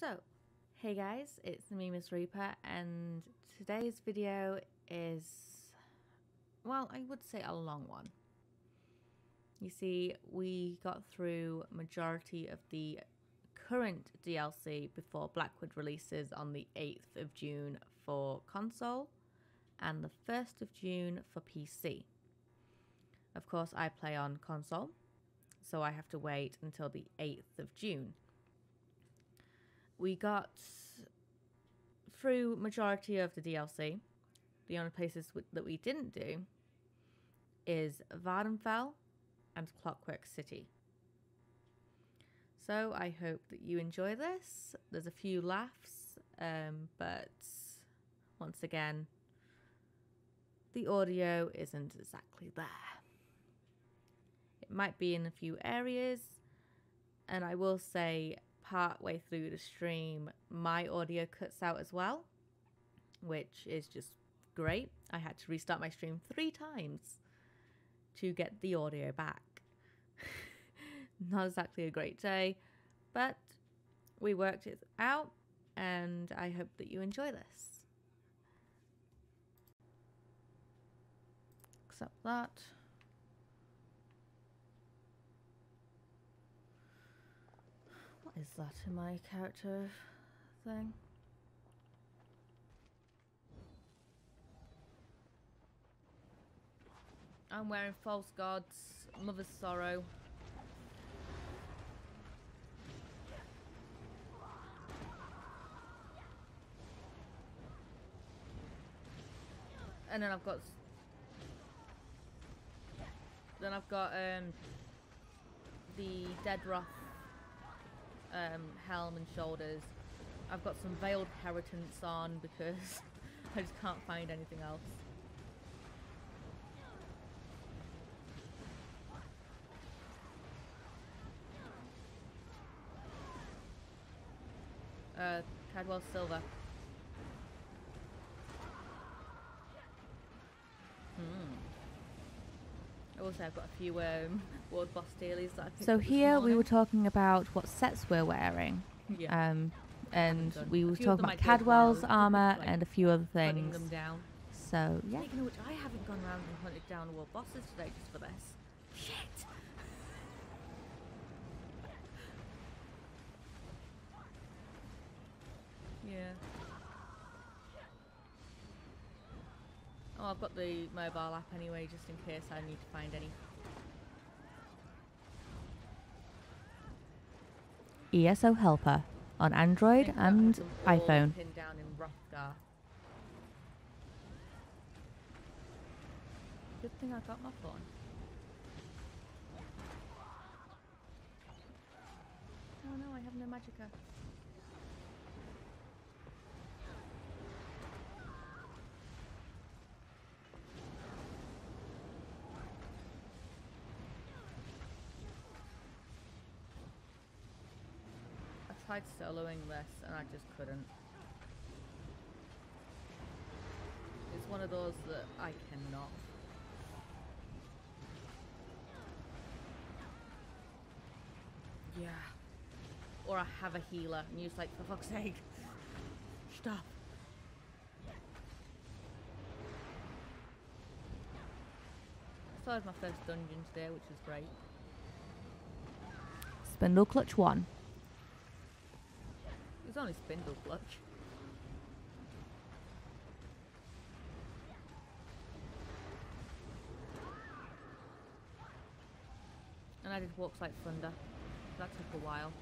So, hey guys, it's me, Miss Reaper, and today's video is, well, I would say a long one. You see, we got through majority of the current DLC before Blackwood releases on the 8th of June for console and the 1st of June for PC. Of course, I play on console, so I have to wait until the 8th of June we got through majority of the DLC. The only places that we didn't do is Vvardenfell and Clockwork City. So I hope that you enjoy this. There's a few laughs, um, but once again, the audio isn't exactly there. It might be in a few areas, and I will say part way through the stream, my audio cuts out as well, which is just great. I had to restart my stream three times to get the audio back. Not exactly a great day, but we worked it out, and I hope that you enjoy this. Accept that. Is that in my character thing? I'm wearing False Gods, Mother's Sorrow. And then I've got... Then I've got um, the Dead Wrath um, helm and shoulders. I've got some veiled inheritance on because I just can't find anything else. Uh, Cadwell Silver. Also, I've got a few um, World Boss dailies that I So here we were talking about what sets we're wearing. Yeah. Um, and we were talking about did while I Cadwell's was armor like, and a few other things. So yeah. Speaking of which, I haven't gone around and hunted down world bosses today just for this. Shit! yeah. Oh, I've got the mobile app anyway, just in case I need to find any. ESO Helper on Android and has them all iPhone. Pinned down in Wrothgar. Good thing I got my phone. Oh no, I have no magicka. Tried soloing this and I just couldn't. It's one of those that I cannot. Yeah. Or I have a healer and you're just like, for fuck's sake. Stop. I had my first dungeon today, which was great. Spindleclutch 1. It was only spindle clutch. And I did walks like thunder. That took a while.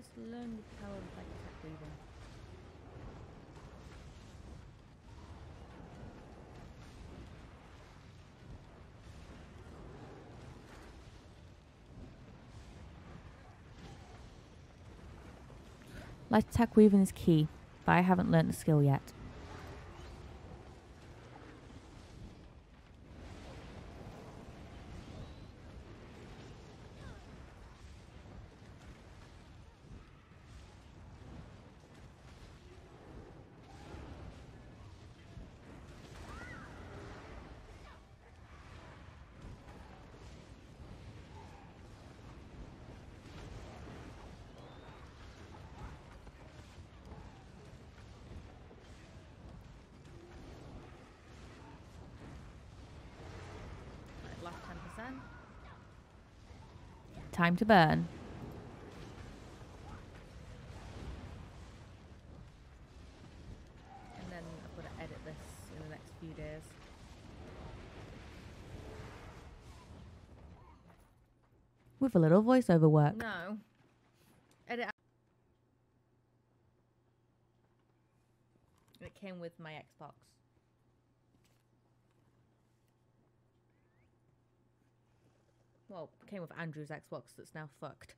must learn the power of light attack breathing. Light attack weaving is key, but I haven't learnt the skill yet. Time to burn. And then I've got to edit this in the next few days. With a little voiceover work. No. Edit. It came with my Xbox. Well, came with Andrew's Xbox that's now fucked.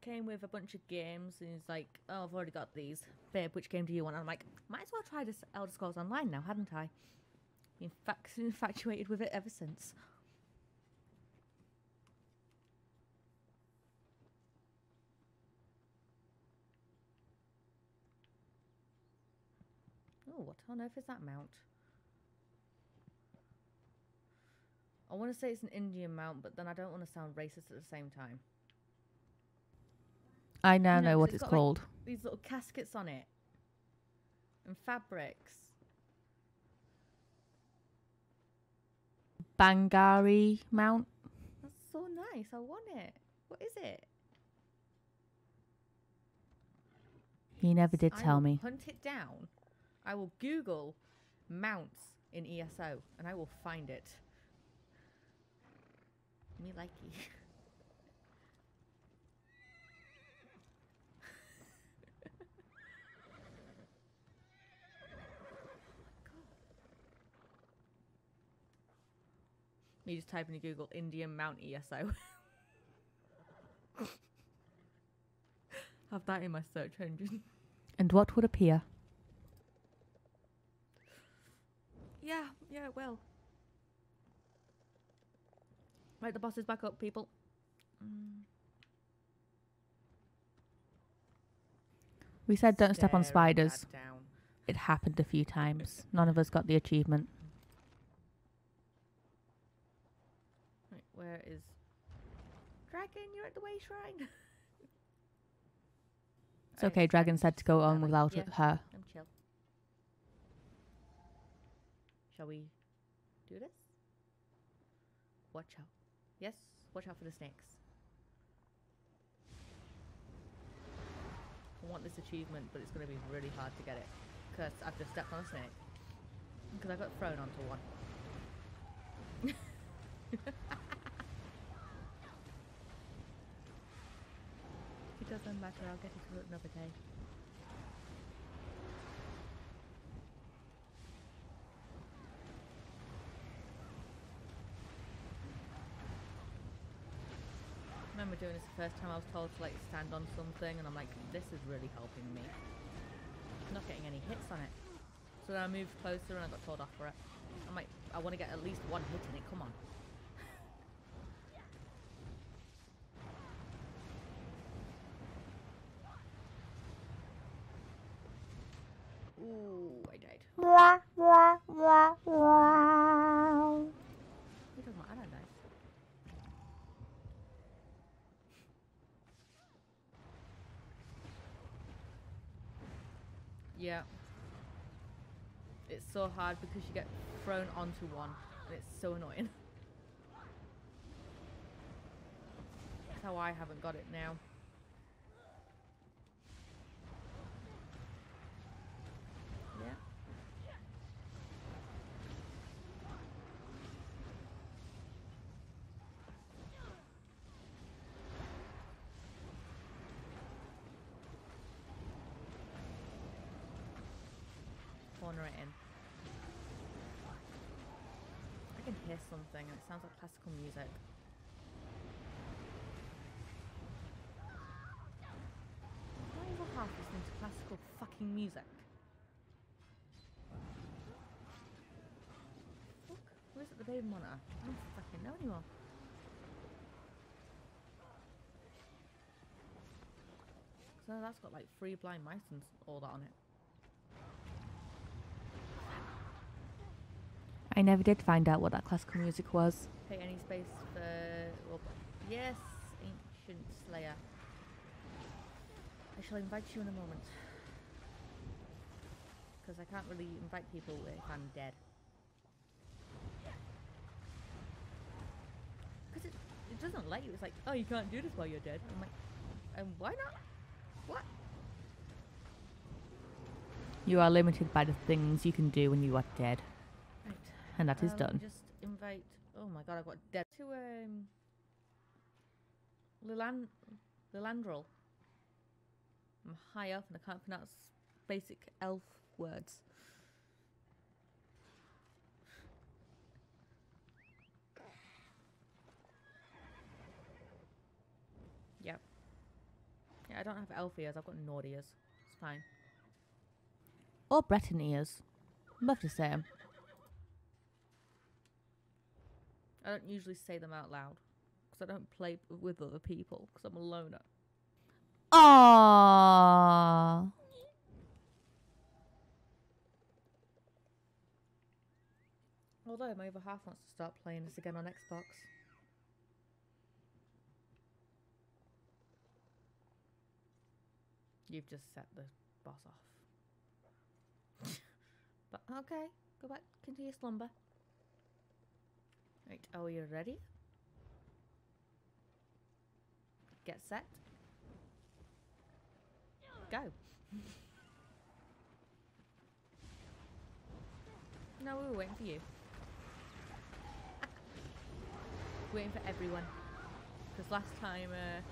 Came with a bunch of games, and he's like, "Oh, I've already got these. Babe, which game do you want?" And I'm like, "Might as well try this Elder Scrolls Online now, hadn't I?" Been infatuated with it ever since. Oh, what on earth is that mount? I want to say it's an Indian mount, but then I don't want to sound racist at the same time. I now You know, know what it's it's got, like, called. These little caskets on it. And fabrics. Bangari mount. That's so nice. I want it. What is it? He never did I tell me. Hunt it down. I will Google mounts in ESO and I will find it. Me likey. Me just type into Google Indian Mount ESO. Have that in my search engine. And what would appear? Yeah, yeah, it will. Right, the boss is back up, people. Mm, We said don't step on spiders. It happened a few times. None of us got the achievement. Right, where is Dragon? You're at the way shrine. It's okay, Dragon said to go on without yeah, her. I'm chill. Shall we do this? Watch out. Yes, watch out for the snakes. I want this achievement, but it's going to be really hard to get it. Because I've just stepped on a snake. Because I got thrown onto one. it doesn't matter, I'll get it another day. Doing this the first time I was told to like stand on something and I'm like, this is really helping me. I'm not getting any hits on it. So then I moved closer and I got told off for it. I'm like, I want to get at least one hit in it, come on. Yeah. It's so hard because you get thrown onto one and it's so annoying. That's how I haven't got it now. something and it sounds like classical music. Why is a half listening to classical fucking music? Fuck, where's it the baby monitor? I don't fucking know anymore. So that's got like three blind mice and all that on it. I never did find out what that classical music was. Take any space for. Well, yes, ancient slayer. I shall invite you in a moment. Because I can't really invite people if I'm dead. Because it, it doesn't let you. It's like, oh, you can't do this while you're dead. I'm like, and why not? What? You are limited by the things you can do when you are dead. And that is Um, done. Just invite. Oh my god, I've got dead to um. Lilan, Lilandrel. I'm high up and I can't pronounce basic elf words. Yep. Yeah, I don't have elf ears. I've got Nord ears. It's fine. Or Breton ears. Both the same. I don't usually say them out loud because I don't play with other people because I'm a loner. Aww. Although my other half wants to start playing this again on Xbox. You've just set the boss off. but okay, go back, continue slumber. Right, are you ready? Get set. Go. no, we were waiting for you. waiting for everyone. Because last time, uh,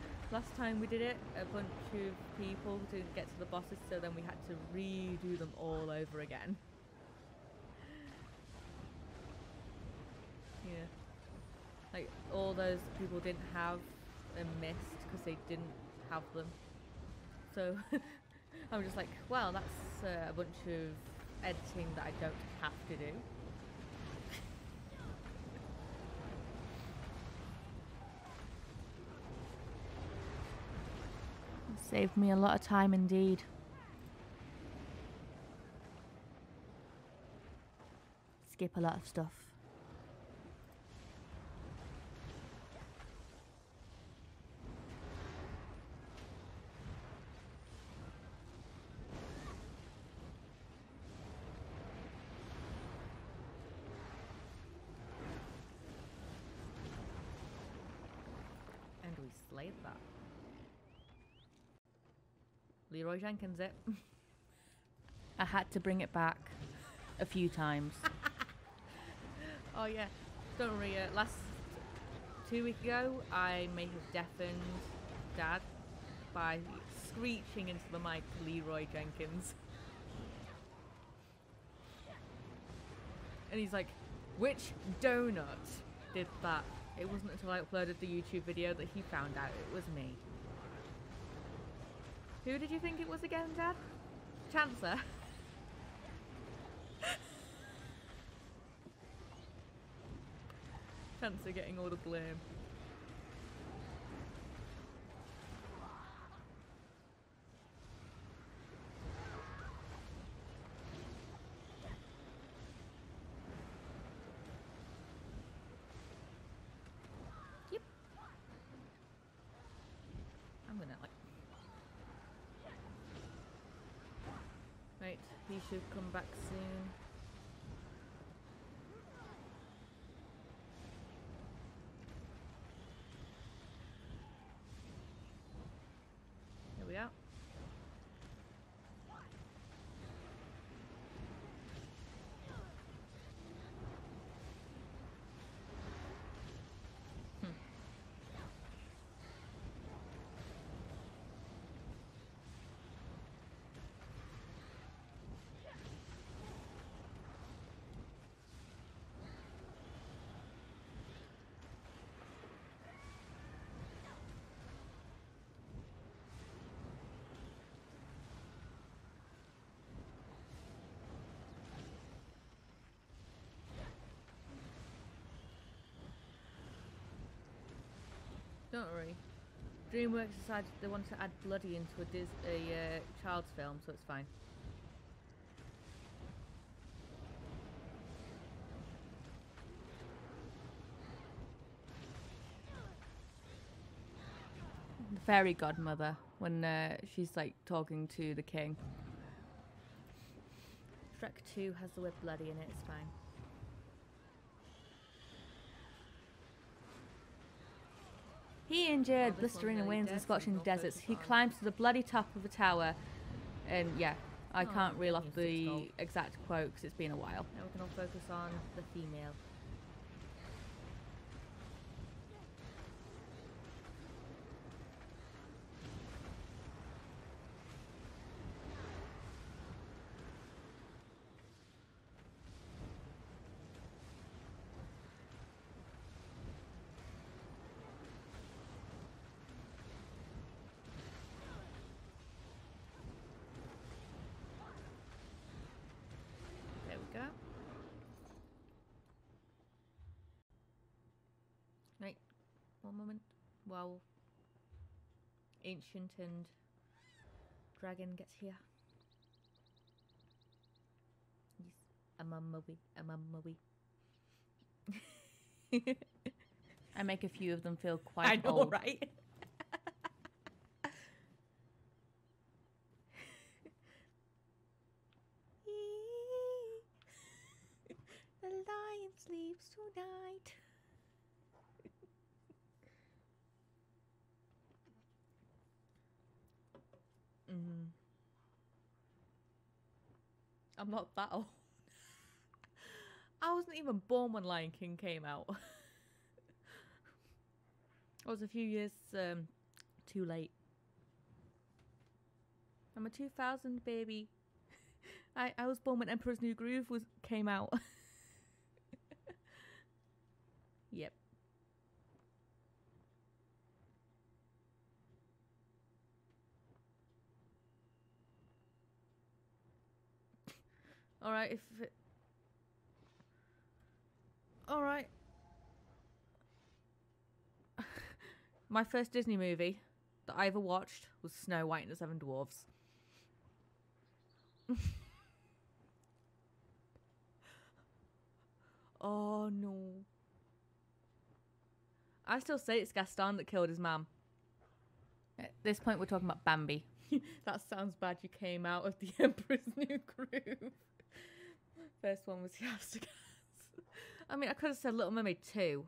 last time we did it, a bunch of people didn't get to the bosses, so then we had to redo them all over again. Yeah. Like, all those people didn't have a mist because they didn't have them. So, I'm just like, well, that's uh, a bunch of editing that I don't have to do. Saved me a lot of time indeed. Skip a lot of stuff. And we slayed that. Leroy Jenkins it. I had to bring it back a few times. Oh yeah, don't worry. Uh, last two weeks ago, I may have deafened Dad by screeching into the mic Leroy Jenkins, and he's like, "Which donut did that?" It wasn't until I uploaded the YouTube video that he found out it was me. Who did you think it was again, Dad? Chancellor. Chancellor getting all the blame. Yep. I'm gonna like. Right, he should come back soon. Don't worry. DreamWorks decided they wanted to add bloody into a, Dis- a uh, child's film, so it's fine. The fairy godmother when uh, she's like talking to the king. Shrek 2 has the word bloody in it, it's fine. He endured blistering really winds and scorching deserts. He climbed to the bloody top of a tower, and yeah, I Oh, can't reel off the exact quote because it's been a while. Now we can all focus on the female. There we go. Right, one moment. While Ancient and Dragon gets here. Yes, a mummy, a mummy. I make a few of them feel quite old. right? the lion sleeps tonight. mm. I'm not that old. I wasn't even born when Lion King came out. I was a few years um, too late. I'm a 2000 baby. I, I was born when Emperor's New Groove was came out. yep. All right, if it... All right. My first Disney movie that I ever watched was Snow White and the Seven Dwarfs. oh no. I still say it's Gaston that killed his mum. At this point, we're talking about Bambi. that sounds bad. You came out of the Emperor's New Groove. First one was Yes I mean, I could have said Little Mermaid 2,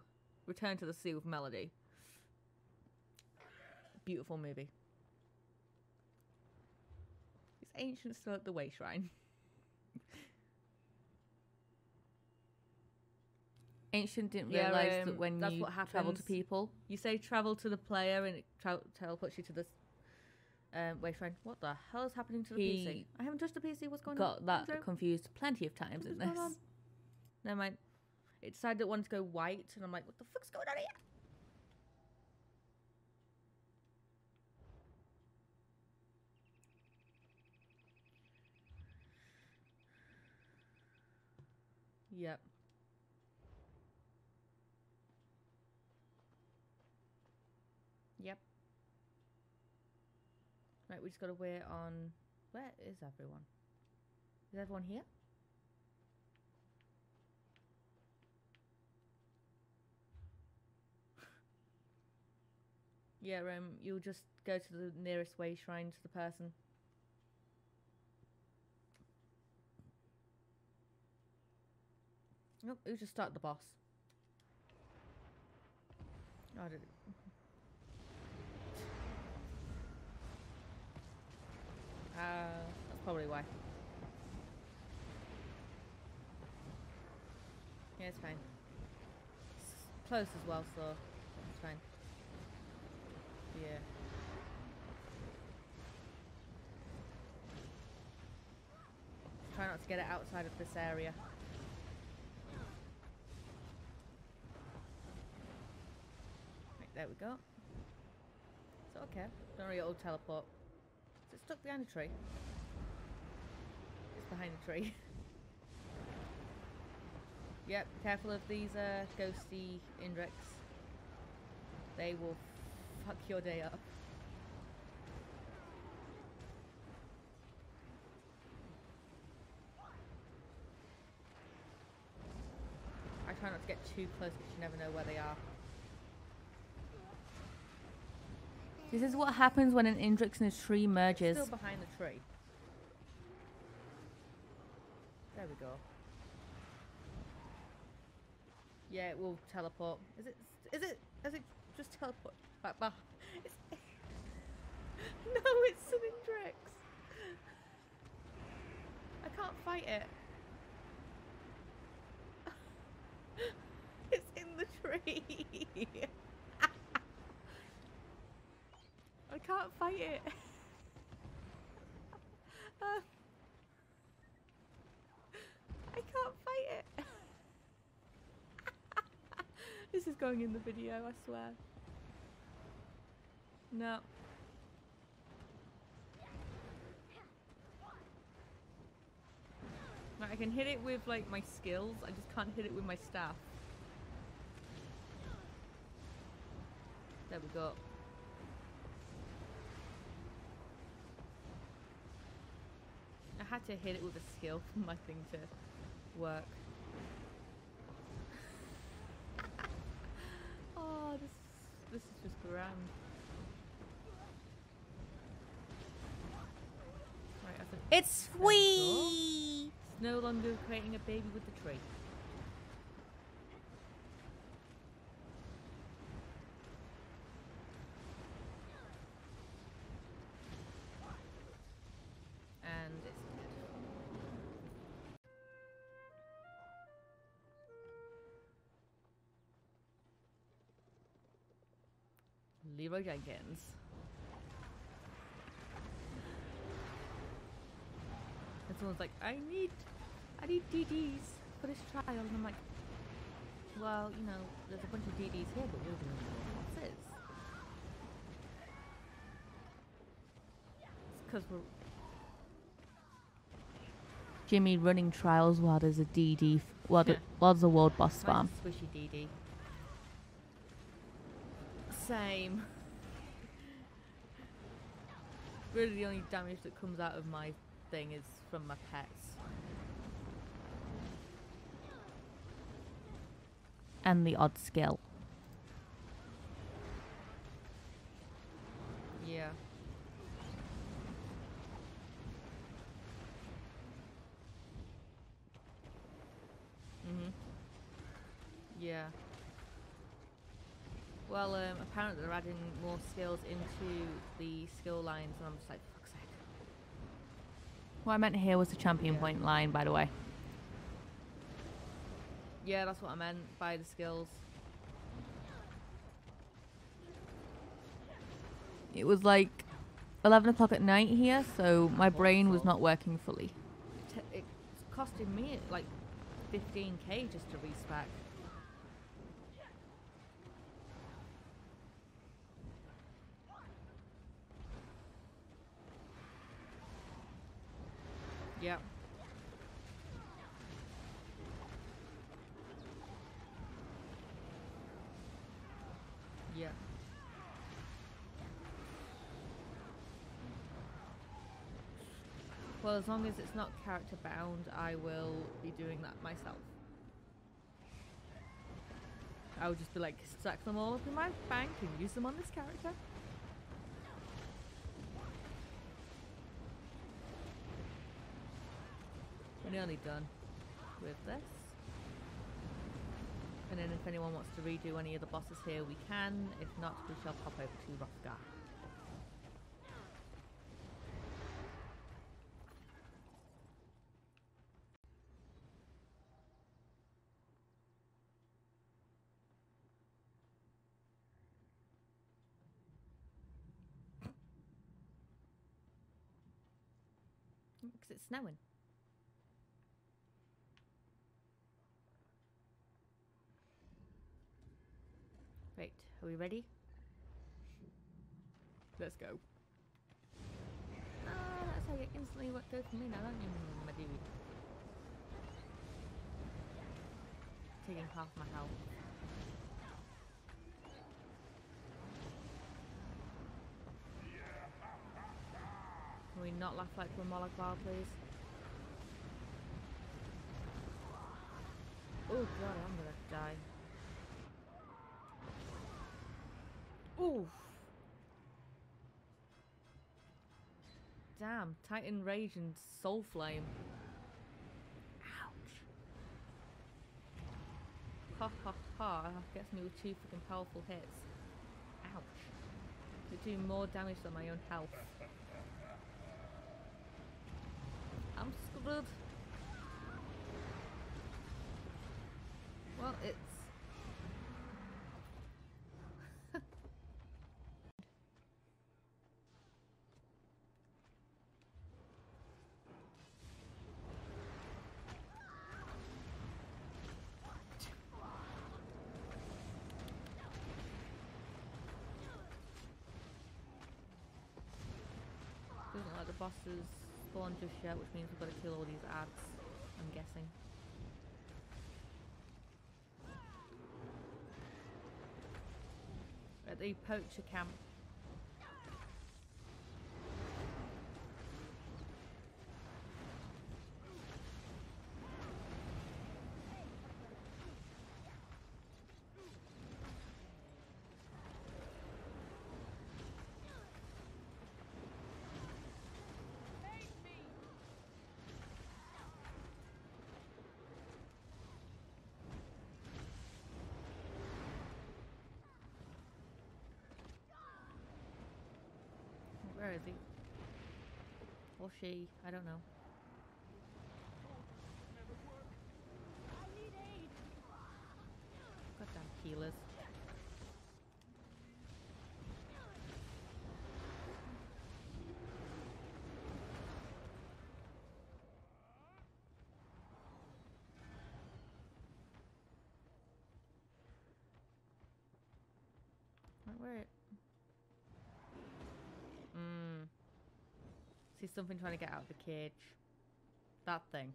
Return to the Sea with Melody. Beautiful movie. It's ancient still at the Way Shrine? Ancient didn't Yeah, realize um, that when that's you what travel to people, You say travel to the player and it tra- teleports you to this um, Way Shrine. What the hell is happening to the PC? I haven't touched the PC. What's going got on? that Andrew? confused plenty of times What in this. on? Never mind. It decided it wanted to go white, and I'm like, what the fuck's going on here? Yep. Yep. Right, we just gotta wait on. Where is everyone? Is everyone here? Yeah, um, you'll just go to the nearest way shrine to the person. Nope, you just start the boss. Oh, I did Uh, that's probably why. Yeah, it's fine. It's close as well, so it's fine. Yeah. Try not to get it outside of this area. Right, there we go. It's okay. Don't worry, it'll teleport. Is it stuck behind a tree? It's behind a tree. yep, careful of these uh, ghosty Indriks. They will fuck your day up. I try not to get too close because you never know where they are. This is what happens when an Indrix and a tree merges. Still behind the tree. There we go. Yeah, it will teleport. Is it? Is it? Is it just teleport back? back? It's, no, it's an Indrix. I can't fight it. It's in the tree. I can't fight it. Um, I can't fight it. this is going in the video, I swear. No. Right, I can hit it with like my skills, I just can't hit it with my staff. There we go. I had to hit it with a skill for my thing to work. oh, this this is just grand. Right, I It's sweet. it's no longer creating a baby with the tree. Leroy Jenkins. And someone's like, I need, I need DDs for this trial. And I'm like, well, you know, there's a bunch of DDs here, but we don't know what this is. It's because we're Jimmy running trials while there's a DD, while, the, while there's a world boss farm. Mine's a swishy DD. Same. Really, the only damage that comes out of my thing is from my pets. And the odd skill. Yeah. Mhm. Yeah. Well, um, apparently they're adding more skills into the skill lines, and I'm just like, fuck's sake. What I meant here was the champion Yeah. point line, by the way. Yeah, that's what I meant by the skills. It was like 11 o'clock at night here, so my brain was not working fully. It's costing me like 15k just to respec. Yep. Yeah. Well, as long as it's not character bound, I will be doing that myself. I will just be like, stack them all up in my bank and use them on this character. Nearly done with this. And then if anyone wants to redo any of the bosses here, we can. If not, we shall pop over to Wrothgar. Because it's snowing. Are we ready? Let's go. Ah, that's how you instantly for me now, don't you, my dude? Taking half my health. Can we not laugh like we're Moloch please? Oh god, I'm gonna die. Oof. Damn, Titan Rage and Soul Flame. Ouch. Ha ha ha, gets me with two freaking powerful hits. Ouch. They do more damage than my own health. I'm screwed. Well, it's Bosses spawn just yet, which means we've got to kill all these ads, I'm guessing. At the poacher camp. Is he? Or she? I don't know. Goddamn healers. Where? See something trying to get out of the cage. That thing.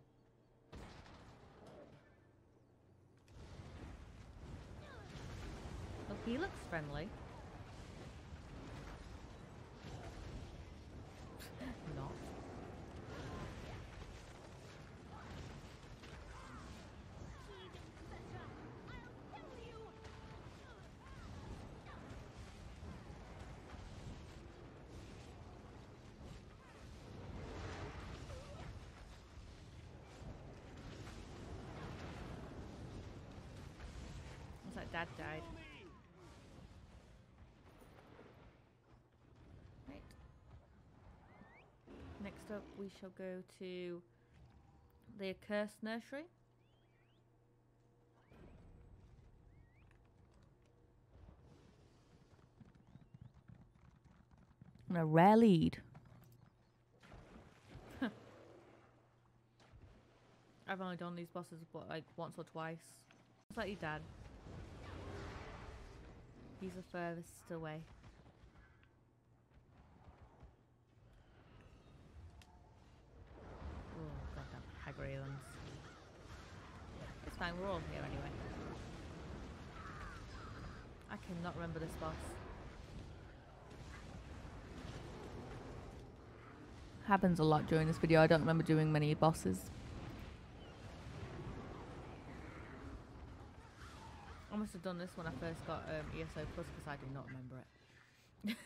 Well, he looks friendly. Not. Dad died. Right. Next up, we shall go to the Accursed Nursery. And a rare lead. I've only done these bosses but like once or twice. Your dad. He's the furthest away. Oh, goddamn Hagravens. It's fine, we're all here anyway. I cannot remember this boss. Happens a lot during this video. I don't remember doing many bosses. Must have done this when I first got um, ESO Plus because I do not remember it.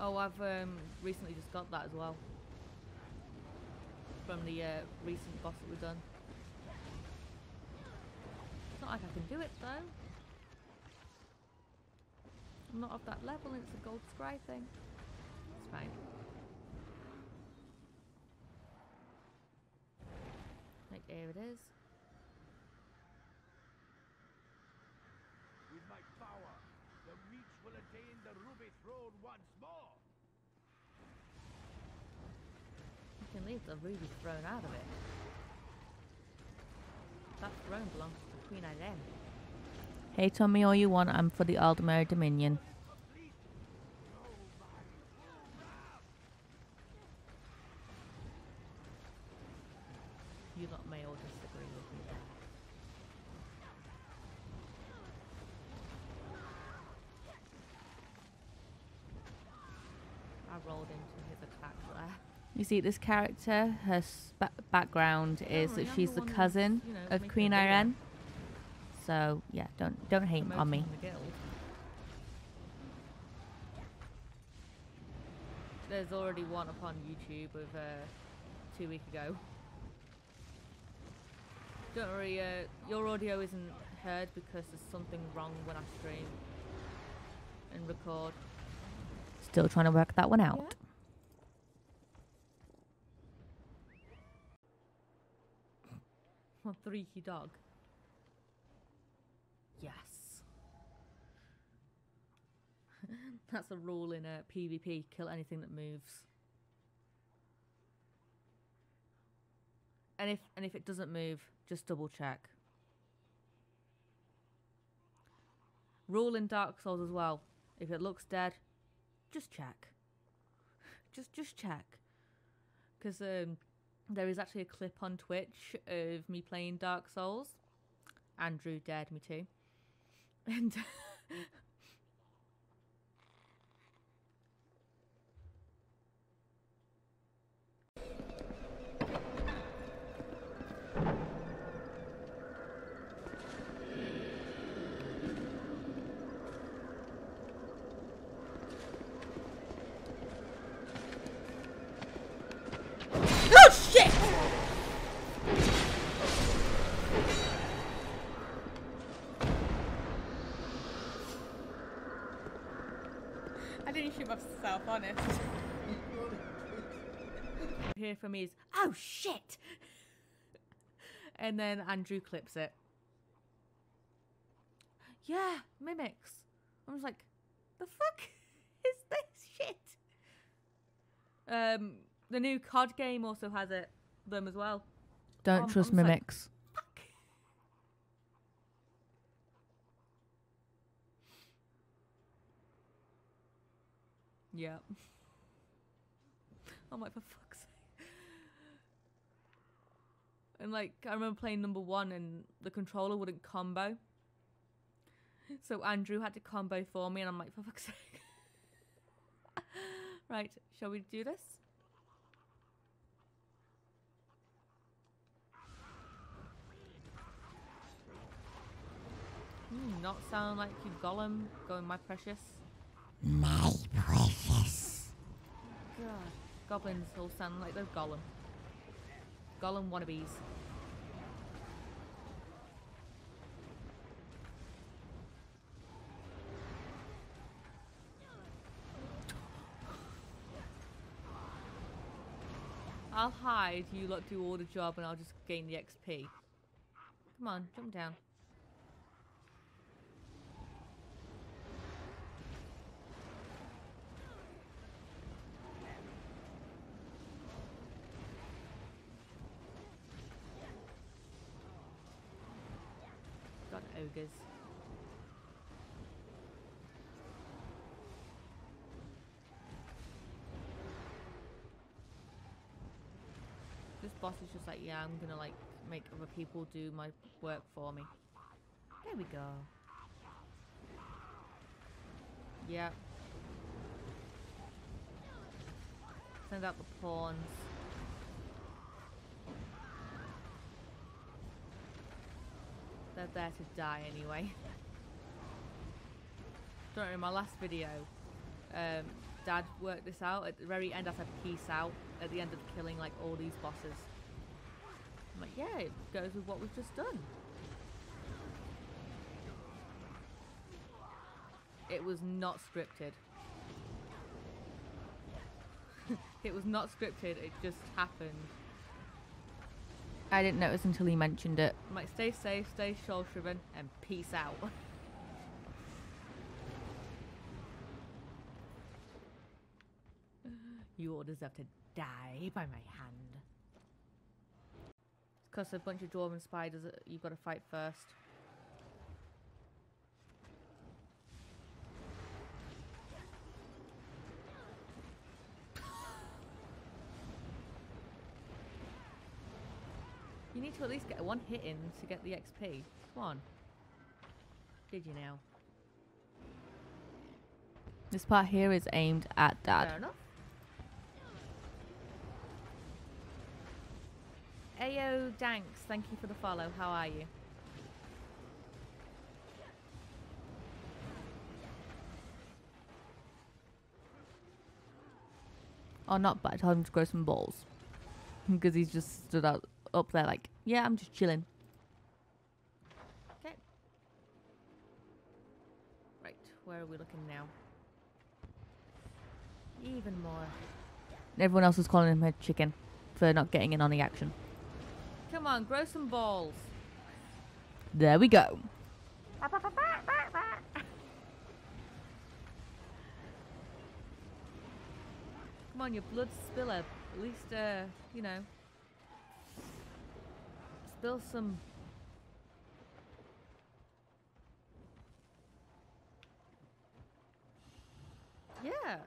oh, I've um, recently just got that as well. From the uh, recent boss that we've done. It's not like I can do it though. I'm not of that level and it's a gold scry thing. It's fine. Like, here it is. With my power, the Reach will attain the Ruby Throne once more. You can leave the ruby throne out of it. That throne belongs to the Queen Ayrenn. Hate on me all you want. I'm for the Aldmeri Dominion. You lot may all disagree with me there. rolled into his attack there. You see, this character, her background Yeah, is that she's the the one who's, cousin you know, of Queen. Ayrenn. So yeah, don't don't hate on me. The. There's already one up on YouTube of uh, two week ago. Don't worry, uh, your audio isn't heard because there's something wrong when I stream and record. Still trying to work that one out. One freaky dog. Yes. That's a rule in a PvP. Kill anything that moves. And if and if it doesn't move, just double check. Rule in Dark Souls as well. If it looks dead, just check. Just just check. Because um, there is actually a clip on Twitch of me playing Dark Souls. Andrew dared me to. And Oh shit! I didn't shoot myself, honest. Here for me is oh shit, and then Andrew clips it. Yeah, mimics. I was like, the fuck is this shit? Um, the new COD game also has it them as well. Don't Um, trust I'm mimics. Yeah. I'm like, for fuck's sake. And like, I remember playing number one and the controller wouldn't combo. So Andrew had to combo for me, and I'm like, for fuck's sake. right, shall we do this? Not sound like you Gollum going, my precious. My precious. God. Goblins all sound like they're. Gollum wannabes. I'll hide, you lot do all the job and I'll just gain the XP. Come on, jump down. God, ogres. This boss is just like, yeah, I'm gonna like make other people do my work for me. There we go. Yep. Send out the pawns. They're there to die anyway. Don't worry, my last video, um, Dad worked this out. At the very end, I said peace out. At the end of killing like all these bosses. I'm like, yeah, it goes with what we've just done. It was not scripted. it was not scripted. It just happened. I didn't notice until he mentioned it. I'm like, stay safe, stay shoal shriven, and peace out. you all deserve to die by my hand. Because a bunch of dwarven spiders that you've got to fight first. You need to at least get one hit in to get the XP. Come on. Did you now? This part here is aimed at Fair enough. Ao Danks, thank you for the follow. How are you? Oh, not bad. I told him to grow some balls. Because he's just stood out up there like, yeah, I'm just chilling. Okay. Right, where are we looking now? Even more. Everyone else was calling him a chicken for not getting in on the action. Come on, grow some balls. There we go. Come on, your blood spiller. At least, uh, you know, spill some. Yeah.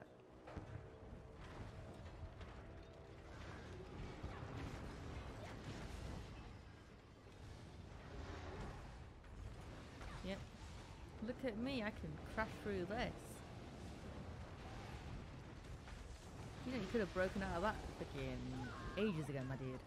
Yep. Look at me, I can crash through this. You know, you could have broken out of that freaking ages ago, my dude.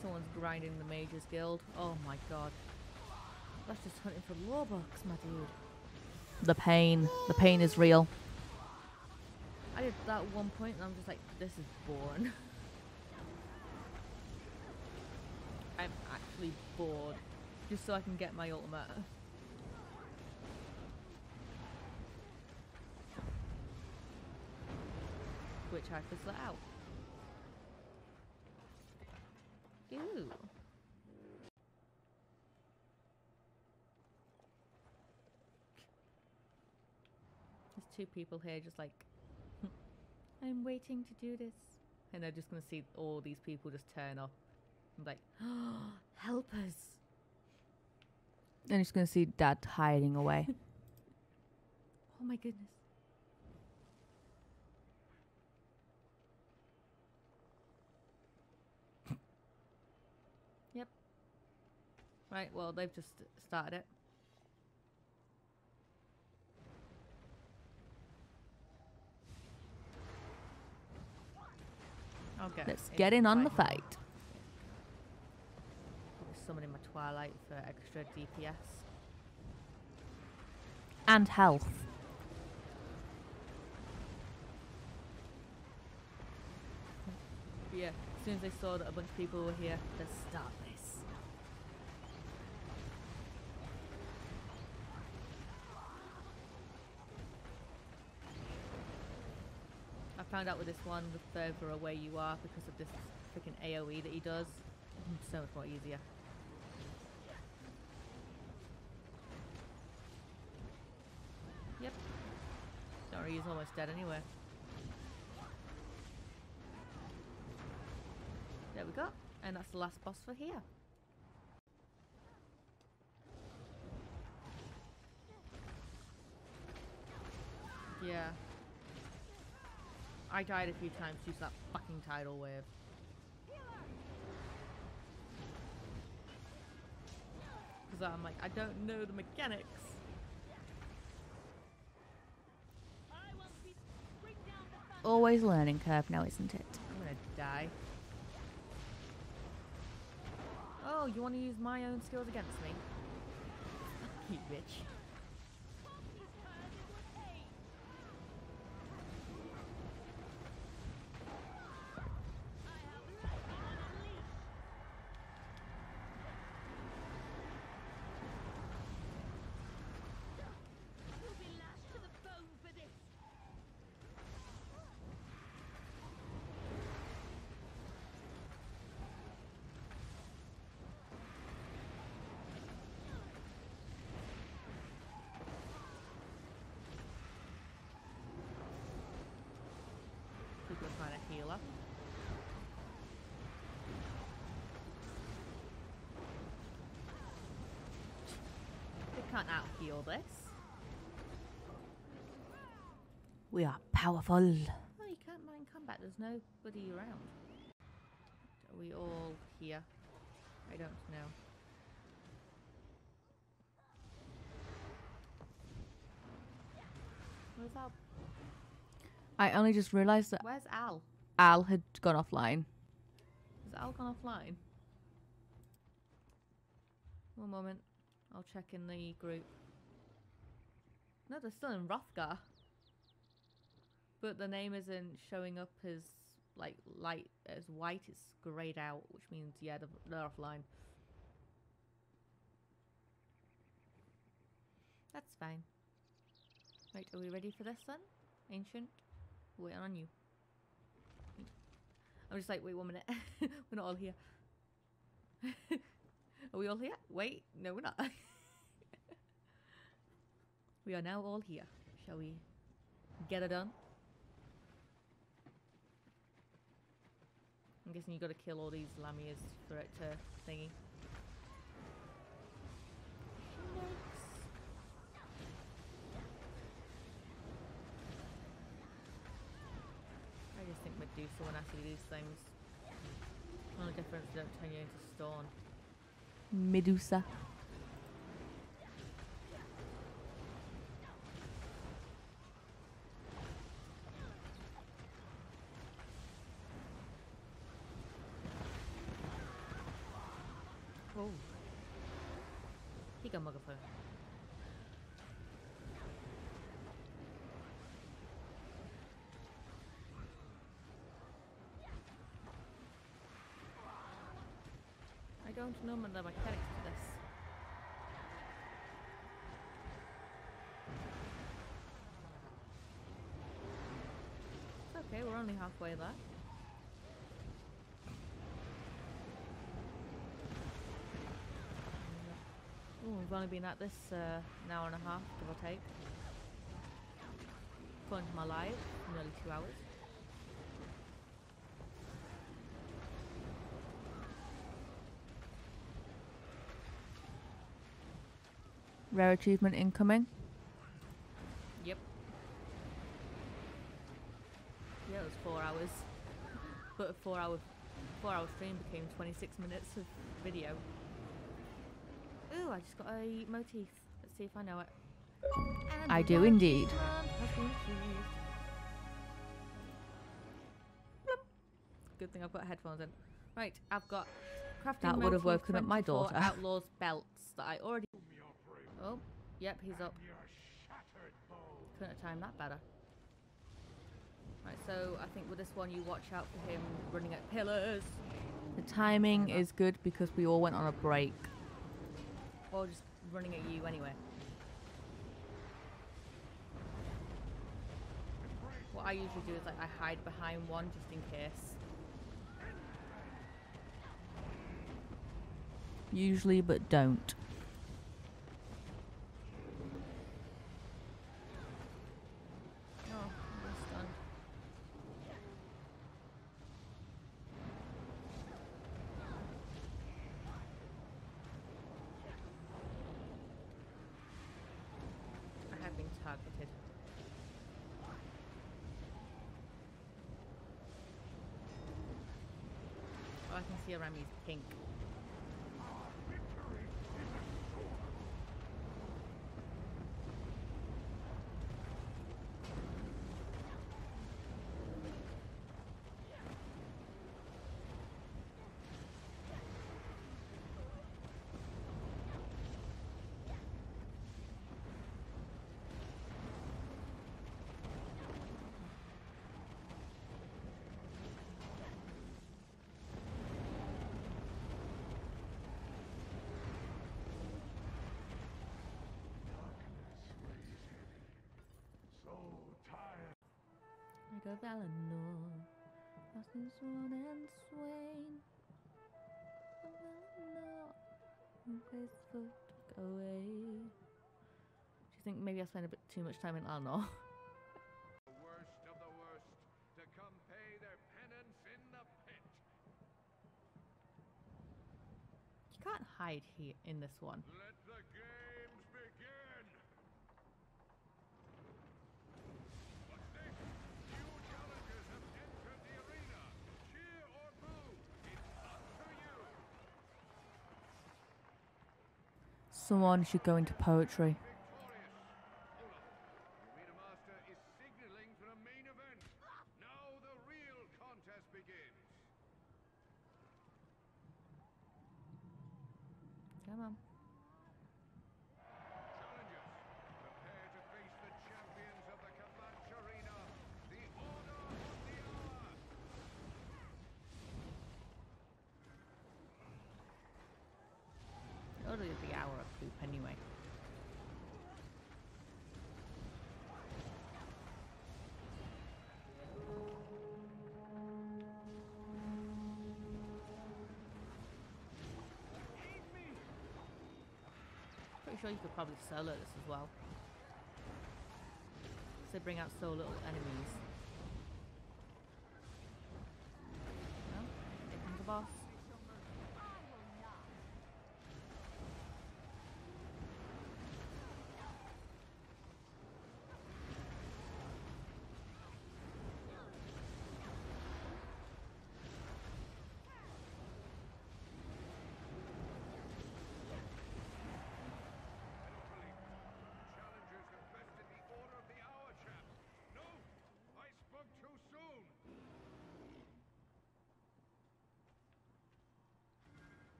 Someone's grinding the Mages Guild. Oh my god. That's just hunting for law books, my dude. The pain. The pain is real. I did that one point and I'm just like, this is boring. I'm actually bored. Just so I can get my ultimate. Which I fizzle out. Ew. There's two people here just like I'm waiting to do this. And they're just gonna see all these people just turn up. I'm like, help us. And you're just going to see Dad hiding away. Oh my goodness. yep. Right, well, they've just started it. Okay. Let's get in on the fight. My Twilight for extra DPS. And health. Yeah, as soon as they saw that a bunch of people were here, let's start this. I found out with this one, the further away you are because of this freaking AoE that he does, it's so much more easier. Yep. Worry, he's almost dead anyway. There we go. And that's the last boss for here. Yeah. I died a few times due to that fucking tidal wave. Because I'm like, I don't know the mechanics. Always learning curve now, isn't it? I'm gonna die. Oh, you want to use my own skills against me? Fuck you, bitch. People are trying to heal up. They can't out heal this. We are powerful. Oh, you can't mind combat. There's nobody around. Are we all here? I don't know. Where's Al? I only just realised that Where's Al? Al had gone offline. Has Al gone offline? One moment. I'll check in the group. No, they're still in Wrothgar. But the name isn't showing up as like light as white. It's grayed out, which means yeah, they're, offline. That's fine. Right, are we ready for this then? Ancient? Waiting on you. I'm just like, wait one minute. we're not all here. are we all here? Wait, no, we're not. we are now all here. Shall we get it done? I'm guessing you got to kill all these lamias for it to thingy. I just think Medusa when I see these things. Only difference don't turn you into stone. Medusa. Oh. He got motherfucker. I don't know the mechanics to this. It's okay, we're only halfway there. Ooh, we've only been at this uh, an hour and a half, give or take. According to my live, nearly two hours. Rare achievement incoming. Yep. Yeah, it was four hours. But a four hour four hour stream became twenty six minutes of video. Ooh, I just got a motif. Let's see if I know it. And I do indeed. achievement has been achieved. Bloop. Good thing I've got headphones in. Right, I've got crafting That would have woken up my daughter. Outlaws belts that I already. Oh, yep, he's up. Your shattered. Couldn't have timed that better. Right, so I think with this one you watch out for him running at pillars. The timing is good because we all went on a break. Or just running at you anyway. What I usually do is like I hide behind one just in case. Usually, but don't. Oh, I'm stunned. I have been targeted. Oh, I can see around me is pink. So tired. Like a Valinor, lost in sworn and swain. A Valinor, graceful took away. Do you think maybe I spent a bit too much time in Valinor? The worst of the worst to come pay their penance in the pit. you can't hide here in this one. Let someone should go into poetry. sure you could probably solo this as well. So bring out so little enemies.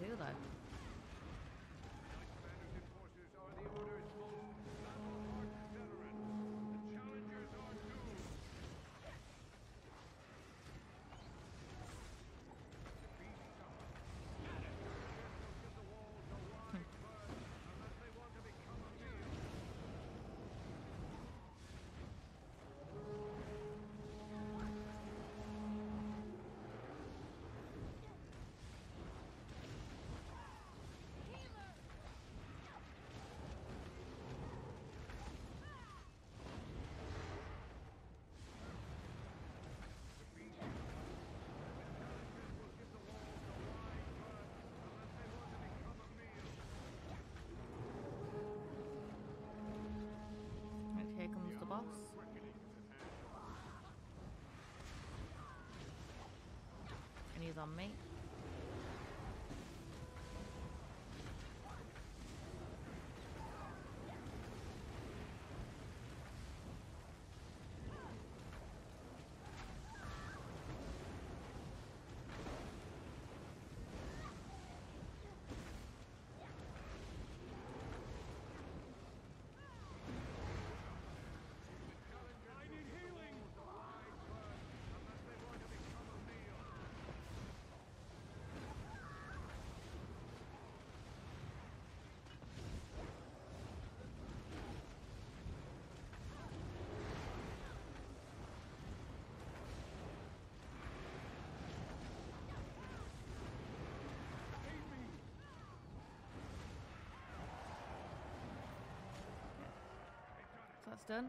Tallulah on me. Justin